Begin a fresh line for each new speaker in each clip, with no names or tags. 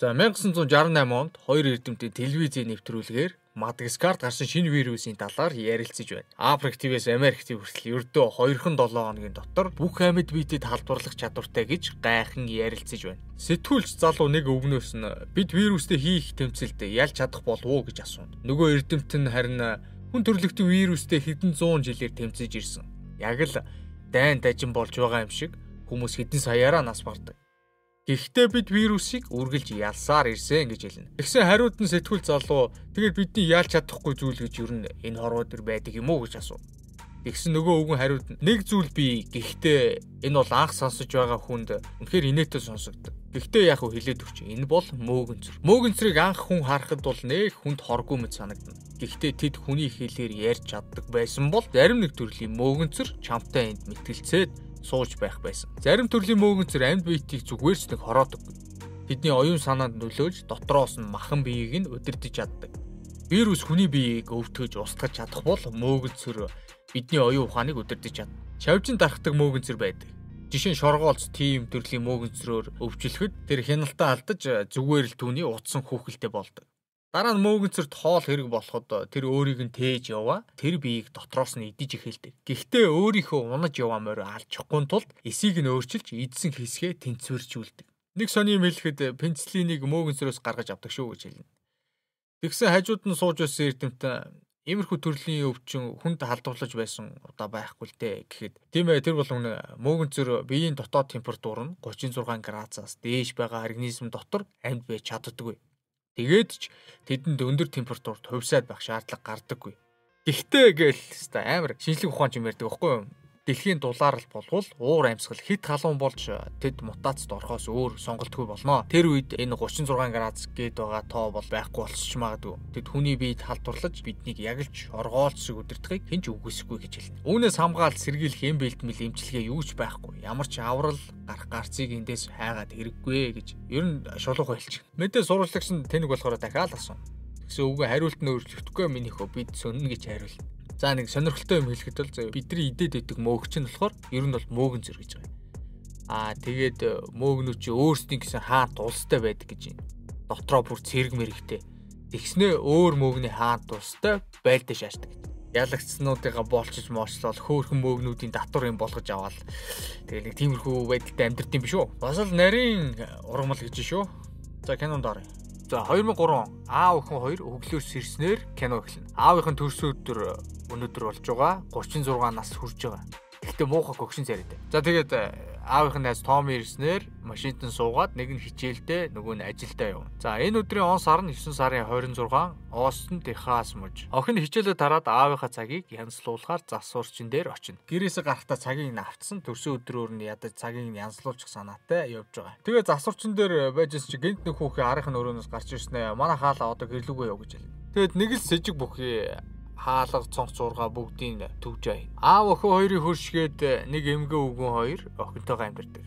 За 1968 онд хоёр эрдэмтэн телевизийн нэвтрүүлгээр Мадагаскарт гарсан шинэ вирусын талаар ярилцаж байна. Африк ТВ-с Америк ТV хүртэл ердөө 2-7 хоногийн дотор бүх амьд биетэд халдварлах чадвартай гэж гайхан ярилцаж байна. Сэтгүүлч залуу нэг өвгнөөс нь бид вирустэй хийх тэмцэлд ялж чадах болов уу гэж асуув. Нөгөө эрдэмтэн харин хүн төрлөختөн вирустэй хэдэн зуун жилээр тэмцэж ирсэн. Яг л дайн дажин болж байгаа юм шиг хүмүүс хэдэн саяараа нас бардаг. Гэхдээ бид вирусыг үргэлж ялсаар ирсэн гэж хэлнэ. Тэгсэн хариуд нь сэтгүүл залуу тэгээд бидний яалж чадахгүй зүйл гэж юу энэ хорвоо төр байдаг юм уу гэж асуув. Тэгсэн нөгөө өвгөн хариуд нэг зүйл бий. Гэхдээ энэ бол анх сонсож байгаа хүнд үнэхээр инээтэй сонсогддог. Гэхдээ яг хөө хилээд өгч. Энэ бол мөөгөнцөр. Мөөгөнцрийг анх хүн харахад бол нэг хүнд хоргүй мэт санагдана. Гэхдээ тэд хүний хэлээр ярьж чаддаг байсан бол зарим нэг төрлийн мөөгөнцөр чамтай энд мэтгэлцээд сууж байх байсан. Зарим төрлийн мөөгөнцөр амьд биетийг зүгээр ч нэг хороодоггүй. Тэдний оюун санаанд нөлөөлж дотроос нь махан биеийг нь удирдах чаддаг. Вирус хүний биеийг өвтгөж устгах чадах бол мөөгөнцөр бидний оюун ухааныг удирдах чадна. Шавжин дарахдаг мөөгөнцөр байдаг. Жишээ нь шоргоолц тийм төрлийн мөөгөнцрөөр өвчлөхөд тэр хяналтаа алдаж зүгээр л түүний утсан хүүхэлтэй болдог. Дараа нь мөөгөнцөрт хоол хэрэг болоход тэр өөрийг нь тээж яваа. Тэр биеийг дотроос нь идэж эхэлдэг. Гэхдээ өөрийнхөө унаж яваамаар алчихгүй тулд эсийг нь өөрчилж идсэн хэсгээ тэнцвэржүүлдэг. Нэг сони юм хэлэхэд пенцлинийг мөөгөнцөрөөс гаргаж авдаг шүү гэж хэлнэ. Тэгсэн хажууд нь сууж байсан эрдэмтэн иймэрхүү төрлийн өвчин хүнд халдварлаж байсан удаа байхгүй л дээ гэхэд тийм ээ тэр болгон мөөгөнцөр биеийн дотоод температур нь 36 градусаас дээш байгаа организм дотор амьд байж чаддаггүй. Тэгээд ч тэдэнд өндөр температурт хувьсаад байх шаардлага гардаггүй. Гэхдээ гээл хэвээр амар шинжлэх ухаанч юм ярьдаг байхгүй юу? Дэлхийн дулаарл болвол уур амьсгал хит халуун болж тэд мутацид орохоос өөр сонголтгүй болно. Тэр үед энэ 36 градус гээд байгаа тоо бол байхгүй болчих магадгүй. Тэд хүний биед халдварлаж биднийг яг л ч оргоолц шиг удирдахыг хэн ч үгүйсэхгүй гэж хэлнэ. Үүнээс хамгаалт сэргийлэх юм бэлтмэл эмчилгээ юу ч байхгүй. Ямар ч аврал гарах гарцыг эндээс хайгаад хэрэггүй гэж ер нь шулуух байлч. Мэдээ сурвалжлагч нь тэнэг болохоор дахиад асуув. Тэгсэн үгүй хариулт нь өөрчлөгдөхгүй минийхөө бид сөннө гэж хариулна. За нэг сонирхолтой юм хэлэхэд бол заяа бидний идээд байдаг мөөгч нь болохоор ер нь бол мөөгөн зэрэг гэж байгаа. Аа тэгээд э, мөөгнүүд чи өөрсдийн гэсэн хаант улстай байдаг гэж юм. Дотроо бүр цэрэг мэрэгтэй. Тэгснээ өөр мөөгний хаант улстай байлдаа шаашдаг гэж. Ялагцснуудыгаа болчиж моочлол хөөхөн мөөгнүүдийн татвар юм болгож аваад тэгээд нэг тиймэрхүү байдалтай амьдрт юм биш үү? Бас л нарийн ургамал гэж шүү. За кинонд оръё. За 2003 аав охин хоёр өглөөс сэрснээр кино эхэлнэ. Аавынхын төрс өдөр өнөөдөр болж байгаа 36 нас хүрж байгаа. Гэхдээ муухай гөгшин царайтай. За тэгээд аавынх нь найз Том ирснээр машинд нь суугаад нэг нь хичээлдээ нөгөө нь ажилдаа явна. За энэ өдрийн он сар нь 9 сарын 26 Остон Техас мужи. Охин хичээлээ тараад аавынхаа цагийг янзлуулахаар засварчин дээр очино. Гэрээсээ гарахтаа цагийг нь автсан төрсөн өдрөөр нь ядаж цагийг нь янзлуулчих санаатай явж байгаа. Тэгээ засварчин дээр байжсэн чи гинт нэг хүүхэн арийнхын өрөөнөөс гарч ирснэ. Манай хаалаа одоо гэрлүүгөө яв гэж хэлнэ. Тэгээд нэг л сэжиг бүхий хаалга цонх зурга бүгдийг төвж аяа. Аав охин хоёрыг хөршгээд нэг эмгэн өвгөн хоёр охинтойгоо амьдардаг.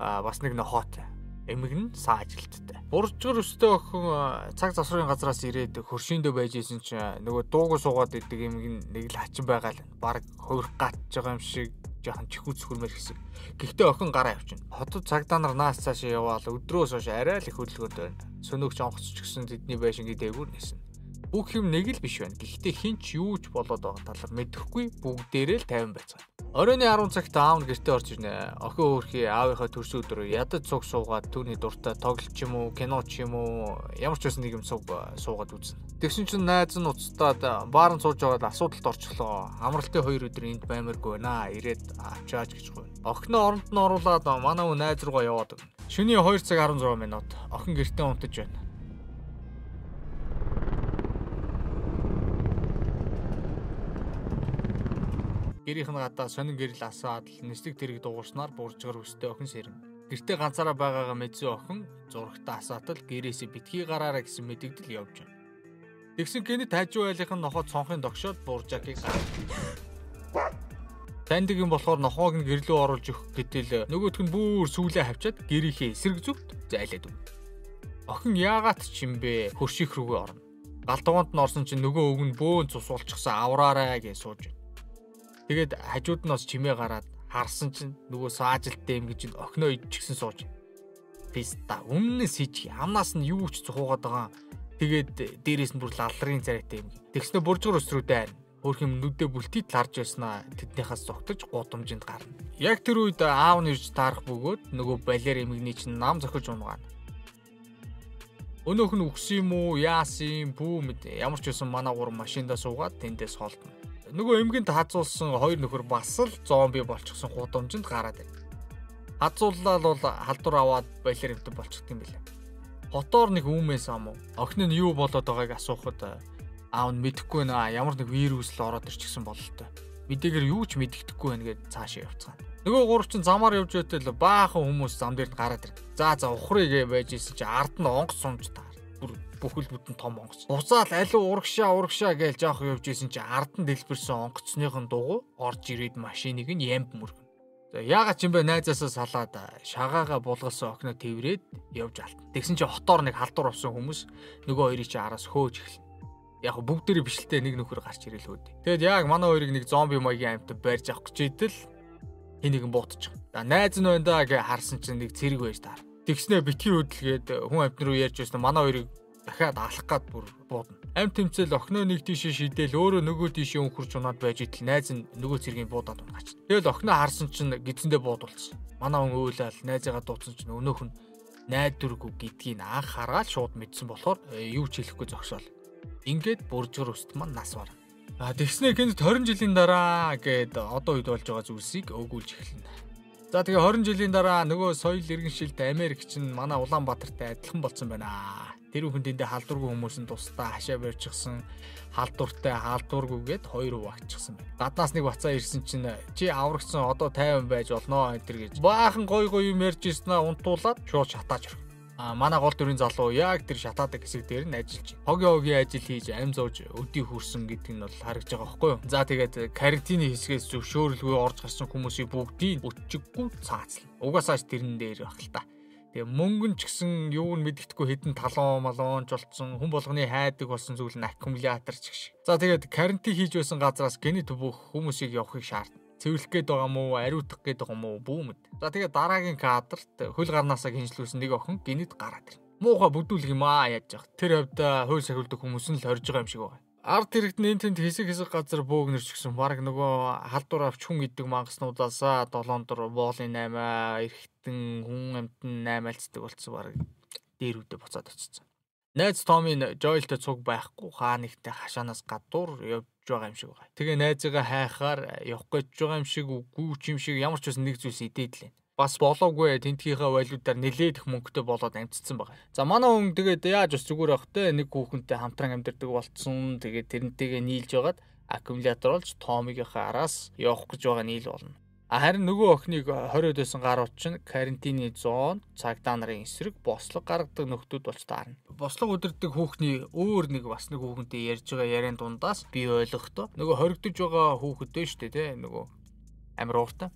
Аа бас нэг нохот эмэг нь саажилттай. Буржгар өстэй охин цаг засварын газраас ирээд хөршиндөө байж исэн чинь нөгөө дууг суугаад идэг эмэг нь нэг л хачин байгаа л баг хувирах гатж байгаа юм шиг жоохон чихүү цөхөрмөр хэсэг. Гэхдээ охин гараа явчихна. Хотод цагдаа нар наас цаашаа яваал өдрөөс хойш арай л их хөдөлгөөнд байна. Сөнөөгч онгоцч гэсэн тэдний байшингийн дээгүүр нэсэн бүх юм нэг л биш байна. Гэхдээ хин ч юу ч болоод байгаа талаар мэдэхгүй бүгдээрээ л 50 байцгаа. Оройны 10 цагт аав нь гэртээ орж ирнэ. Охин өөрхий аавынхаа төрсөн өдөр ядаж цуг суугаад түүний дуртай тоглолт ч юм уу, кино ч юм уу ямар ч байсан нэг юм цуг суугаад үзнэ. Тэгсэн чинь найз нь уцтаад баарн сууж байгаад асуудалд орчлоо. Амралтын 2 өдөр энд баймаргүй байна. Ирээд авчаач гэж хувь. Охиноо оронд нь оруулаад манай хүн найз руугаа яваад. Шөнийн 2 цаг 16 минут охин гэртээ унтаж байна. Гэрийнх нь гадаа сонин гэрэл асаад л нэслэг тэрэг дуурснаар буржгар өстэй охин сэрнэ. Гэртээ ганцаараа байгаагаа мэдсэн охин зурагтаа асаатал гэрээсээ битгий гараараа гэсэн мэдэгдэл явж байна. Тэгсэн гэнэт хажуу айлынх нь нохоо цонхын догшоод буржагийг гаргав. Таньдаг юм болохоор нохоог нь гэрлөө оруулж өгөх гэтэл нөгөөх нь бүр сүүлээ хавчаад гэрийнхээ эсрэг зүгт зайлаад өг. Охин яагаад ч юм бэ хөрших рүүгээ орно. Галдуунд нь орсон чинь нөгөө өг нь бөөн цус болчихсон авраарай гэж сууж байна. Тэгээд хажууд нь бас чимээ гараад харсан чинь нөгөө саажилттай юм гэж охиноо идчихсэн сууж. Писта өмнөөс хийж амнаас нь юу ч цухуугаад байгаа. Тэгээд дээрээс нь бүр лалрын царайтай юм. Тэгснэ буржгар рүү дайрна. Хөөх юм нүдэ бүлтийд ларж байснаа тэднийхээс зогтож гудамжинд гарна. Яг тэр үед аав нь ирж таарах бөгөөд нөгөө балер эмгний чинь нам зохиж унгаана. Өнөөх нь үгс юм уу, яасан бүү мэд ямар ч байсан манай гур машиндаа суугаад тэндээс холдно. Нөгөө эмгэнт хазуулсан хоёр нөхөр бас л зомби болчихсон гудамжинд гараад байна. Хазууллаа бол халдвар аваад балер эмтэн болчихд юм билээ. Хотоор нэг үүмээс ам уу. Охин нь юу болоод байгааг асуухад аав нь мэдэхгүй наа ямар нэг вирус л ороод ирчихсэн бололтой. Мэдээгээр юу ч мэддэхгүй байна гэд цаашаа явцгаана. Нөгөө гурав чинь замаар явж байтай л баахан хүмүүс зам дээр гараад ирнэ. За за ухрыг байж исэн чи ард нь онгоц сумж таар. Бүр бүхэл бүтэн том онгоц. Уцаал алуу урагшаа урагшаа гэж жоох явж исэн чи ард нь дэлбэрсэн онгоцныхын дугуй орж ирээд машиныг нь ямп мөргөн. За яагаад ч юм бэ найзаасаа салаад шагаага булгалсан окно тэрврээд явж алт. Тэгсэн чи хотоор нэг халдвар авсан хүмүүс нөгөө хоёрыг чи араас хөөж эхэлнэ яг бүгд дээрээ бишлээ нэг нөхөр гарч ирэл хөөд. Тэгэд яг манай хоёрыг нэг зомби маягийн амьтад байрж авах гэж идэл хин нэгэн буутчих. За найз нь байна да гэж харсан чинь нэг цэрэг байж таар. Тэгснэ битгий хөдөлгээд хүн амьтан руу ярьж байсан манай хоёрыг дахиад алах гад бүр буудна. Амт тэмцэл охиноо нэг тийшээ шидэл өөрөө нөгөө тийшээ өнхөрч унаад байж идэл найз нь нөгөө цэргийн буудаад унаач. Тэгэл охиноо харсан чинь гидсэндээ буудулсан. Манай хүн өөлөөл найзыгаа дуудсан чинь өнөөх нь найдваргүй гэдгийг анх хараад шууд мэдсэн болохоор э, юу ч хэлэхгүй зогсоол. Ингээд буржгар өст маань нас бар. А тэгснэ гэнэ 20 жилийн дараа гээд одоо үед болж байгаа зүйлсийг өгүүлж эхэлнэ. За тэгээ 20 жилийн дараа нөгөө соёл иргэншилт Америк чинь манай Улаанбаатартай адилхан болсон байна. Тэр хүн тэндээ халдваргүй хүмүүс нь тусдаа хашаа барьчихсан халдвартай халдваргүйгээд хоёр уу агчихсан байна. Гаднаас нэг бацаа ирсэн чинь чи аврагцсан одоо 50 байж болноо энэ төр гэж. Баахан гой гой юм ярьж ирснаа унтуулад шууд шатааж орох. А манай гол дүрийн залуу яг тэр шатаадаг хэсэг дээр нь ажиллаж байна. Хогийн хогийн ажил хийж ам зууж өдий хүрсэн гэдэг нь бол харагдаж байгаа байхгүй юу? За тэгээд карантины хэсгээс зөвшөөрөлгүй орж гарсан хүмүүсийн бүгдийг өчиггүй цаацлаа. Угаасаач тэрэн дээр баг л та. Тэгээ мөнгөн ч гэсэн юу нь мэддэхгүй хэдэн талон малонч болцсон хүн болгоны хайдаг болсон зүйл нь аккумулятор ч гэх шиг. За тэгээд карантин хийж байсан газраас генет бүх хүмүүсийг явахыг шаардна цэвэрлэх гээд байгаа мó, ариутгах гээд байгаа мó бүүмэд. За тэгээ дараагийн кадрт хөл гарнаасаа хинжлүүлсэн нэг охин гинэд гараад ирнэ. Муухай бүдүүлэх юм аа яаж яах. Тэр хувьд хууль сахиулдаг хүмүүс нь л хорж байгаа юм шиг байна. Ард хэрэгт нь тэнд хэсэг хэсэг газар бөөгнөрч гсэн баг нөгөө халдвар авч хүн идэг мангаснуудаасаа долоон дор боолын 8 эргэтэн хүн амтан 8 альцдаг болцсон баг дээр үдэ буцаад очсон. Найз Томын Жойлтой цуг байхгүй хаа нэгтэй хашаанаас гадуур явж байгаа юм шиг байгаа. Тэгээ найзыгаа хайхаар явах гэж байгаа юм шиг үгүй ч юм шиг ямар ч байсан нэг зүйлс идээд л байна. Бас болоогүй тентгийнхээ валютаар нэлээд их мөнгөтэй болоод амжицсан байгаа. За манай хүн тэгээд яаж бас зүгээр авах те нэг хүүхэнтэй хамтран амьдардаг болцсон. Тэгээд тэрнтэйгээ нийлж байгаад аккумулятор болж Томигийнхаа араас явах гэж байгаа нийл болно. Харин нөгөө охиныг 20-од байсан гарууд чинь карантины зоон цагдаа нарын эсрэг бослог гаргадаг нөхдүүд болж таарна. Бослог удирддаг хүүхний өөр нэг бас нэг хүүхэнтэй ярьж байгаа яриан дундаас би ойлгохдоо нөгөө хоригдож байгаа хүүхэд дээ дээ тий нөгөө амар ууртай.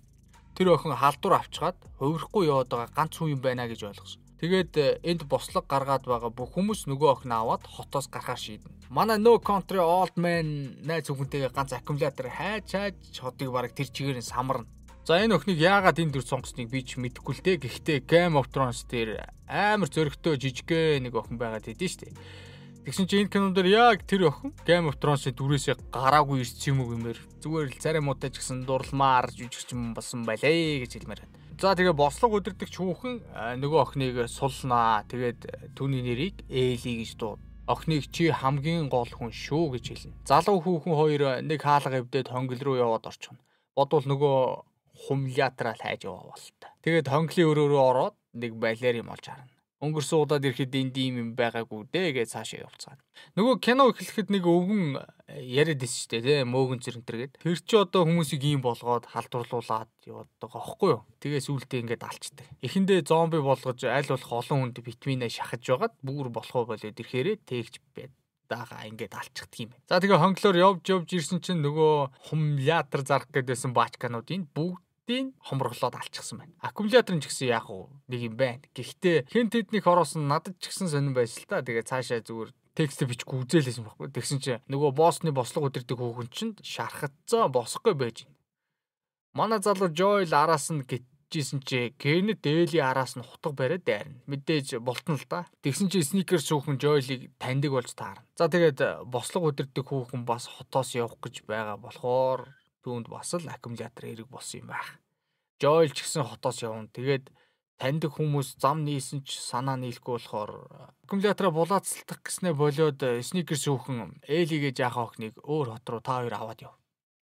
Тэр охин халдвар авчгаад хувирахгүй яваад байгаа ганц хүн юм байна гэж ойлгосон. Тэгээд э, энд бослог гаргаад байгаа бүх хүмүүс нөгөө охин аваад хотоос гарахаар шийднэ. Манай no country old man найз хүүхэнтэйгээ ганц аккумулятор хайж хайж хотыг бараг тэр чигээр нь самарна. За энэ охиныг яагаад энэ төр сонгосныг би ч мэдэхгүй л дээ. Гэхдээ Game of Thrones дээр амар зөрөгтэй жижигхэн нэг охин байгаад хэдэж штэ. Тэгсэн чинь энэ кинон дээр яг тэр охин Game of Thrones-ийн дүрээсээ гараагүй ирсэн юм уу гэмээр зүгээр л царай муутай ч гэсэн дурламаар жүжигч юм болсон байлээ гэж хэлмээр байна. За тэгээ бослог өдөрдөгч хүүхэн нөгөө охиныг сулнаа. Тэгээд түүний нэрийг Эли гэж дууд. Охиныг чи хамгийн гол хүн шүү гэж хэлнэ. Залуу хүүхэн хоёр нэг хаалга эвдээд хонгил руу яваад орчихно. Бодвол нөгөө хумлятрал хайж яваа болтой. Тэгээд хонглын өрөөрөө ороод нэг балер юм олж харна. Өнгөрсөн удаад ирэхэд энд юм байгаагүй дээ гэж цаашаа явуулцгаана. Нөгөө кино эхлэхэд нэг өвгөн яриад байсан шүү дээ тий мөөгөн зэрэгтэргээд. Тэр чи одоо хүмүүсийг ийм болгоод халдварлуулад яваад байгаа хөөхгүй юу. Тэгээс үлдээ ингээд алчдаг. Эхэндээ зомби болгож аль болох олон хүнд витаминаа шахаж байгаад бүр болохоо болоод ирэхээрээ тээгч байд даага ингээд алчдаг юм байна. За тэгээ хонглоор явж явж ирсэн чинь нөгөө хумлятор зарах гэдээсэн баачкануудын бүгд бүгдийг хомроглоод алчихсан байна. Аккумулятор нь ч гэсэн яг уу нэг юм байна. Гэхдээ хэн тэднийг ороосон надад ч гэсэн сонирн байсан л та. Тэгээ цаашаа зүгээр текст бичгүй үзээлсэн байхгүй. Тэгсэн чинь нөгөө боссны бослого өдөрдөг хүүхэн чинь шархацсан босхгүй байж байна. Манай залуу Joel араас нь идчихсэн чи Кенет Эли араас нь хутга бариад дайрна. Мэдээж болтон л да. Тэгсэн чи сникер сүүхэн Жойлиг таньдаг болж таарна. За тэгээд бослог өдөрдөг хүүхэн бас хотоос явах гэж байгаа болохоор түүнд бас л аккумулятор эрэг болсон юм байна. Жойл ч гэсэн хотоос явна. Тэгээд таньдаг хүмүүс зам нийсэн ч санаа нийлэхгүй болохоор аккумулятороо булаацлах гэснээ болоод сникер сүүхэн Элигээ жаахан охиныг өөр хот руу та хоёр аваад яв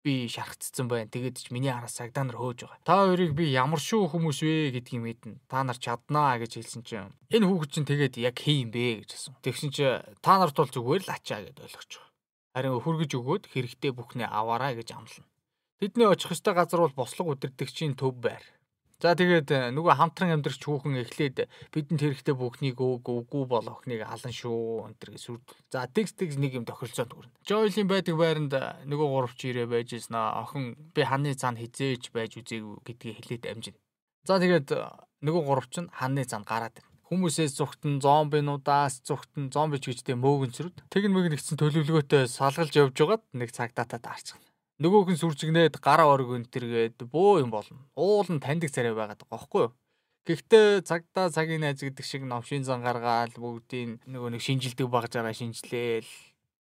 би шархацсан байна. Тэгээд ч миний араас сагдаа нар хөөж байгаа. Та хоёрыг би ямар шүү хүмүүс вэ гэдгийг мэднэ. Та нар чаднаа гэж хэлсэн чинь энэ хүүхэд чинь тэгээд яг хий юм бэ гэж асуув. Тэгсэн чинь та нарт бол зүгээр л ачаа гэдээ ойлгож байгаа. Харин хөргөж өгөөд хэрэгтэй бүхнээ аваарай гэж амлана. Тэдний очих ёстой газар бол бослог удирдагчийн төв байр. За тэгээд э, нөгөө хамтран амьдрах хүүхэн эхлээд бидэнд хэрэгтэй бүхнийг өг үгүй бол охиныг алан шүү энэ төр сүрдэл. За тэгс тэгс нэг юм тохиролцоонд хүрнэ. Жойлын байдаг байранд э, нөгөө гуравч ирээ байж ийснаа охин би ханы цаана хизээж байж үзээгүй гэдгийг хэлээд амжина. За тэгээд э, нөгөө гуравч нь ханы цаана гараад ирнэ хүмүүсээс зүгтэн зомбинуудаас зүгтэн зомби ч гэжтэй мөөгөнцрүүд тэгн мэг нэгсэн төлөвлөгөөтэй салгалж явж байгаад нэг цагдаатаа даарчихна. Нөгөөх нь сүржигнээд гараа орог өнтэргээд бөө юм болно. Уул нь таньдаг царай байгаад байгаа байхгүй юу? Гэхдээ цагтаа цагийн найз гэдэг шиг новшин зан гаргаал бүгдийн нөгөө нэг шинжилдэг багжаараа шинжилээл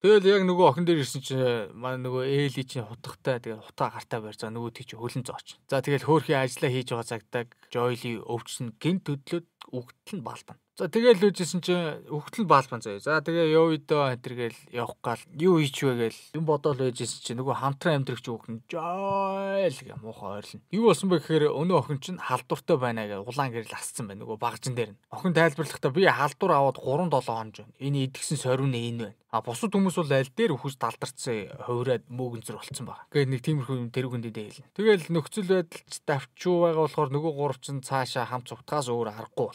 Тэгэл яг нөгөө охин дээр ирсэн чинь манай нөгөө ээли чинь хутгатай тэгээ хутаа гартаа барьж байгаа нөгөө тийч хөлн зооч. За тэгэл хөөрхийн ажиллаа хийж байгаа цагтаа Жойли өвчсөн гинт төдлөд үгтэл нь баалтана. За тэгэл үжсэн чинь үгтэл нь баалбан заяа. За тэгээ яв өдөө энтергээл явах гал юу хийч вэ гээл юм бодоол байжсэн чинь нөгөө хамтран амьдрагч үгэн Жойл гэх муухай ойрлно. Юу болсон бэ гэхээр өнөө охин чинь халдвартай байна гэж улаан гэрэл асцсан байна нөгөө багжин дээр нь. Охин тайлбарлахдаа би халдвар аваад 3 7 хоног байна. Энэ идгсэн сорин энэ байна. А бусад хүмүүс бол аль дээр өхөс талдарцсан хувираад мөөгөнцөр болцсон байгаа. Тэгээд нэг тиймэрхүү юм тэр хүндээ хэлнэ. Тэгэл нөхцөл байдалч давчуу байгаа болохоор нөгөө гурав чинь цаашаа хамт цугтгаас өөр аргагүй.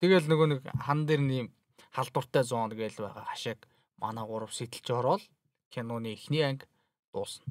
Тэгэл нөгөө нэг хан дээр нэм халдвартай зоон гээл байгаа хашааг манай гурав сэтэлж ороод киноны эхний анги дуусна.